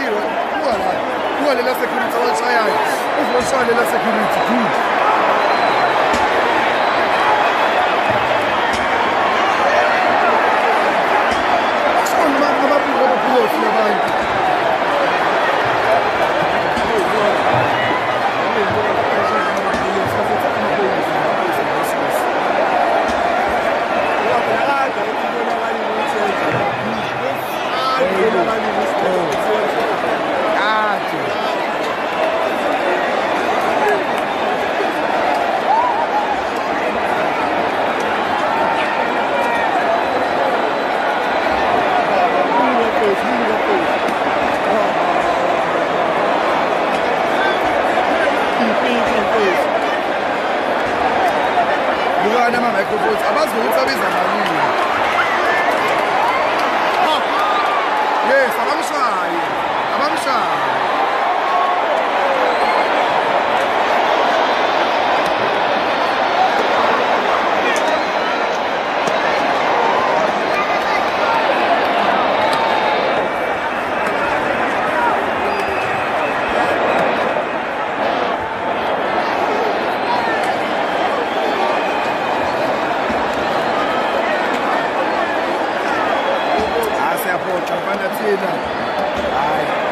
liwa voilà la sécurité on ça y est on ça la Bukana ama-microphones abazi ukuthi abiza malini yes abamshaye abamshaye Mann. Nein.